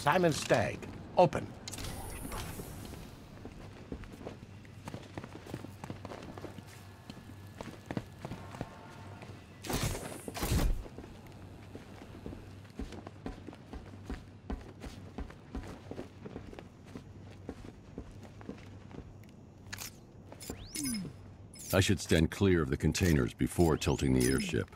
Simon Stagg. Open. I should stand clear of the containers before tilting the airship.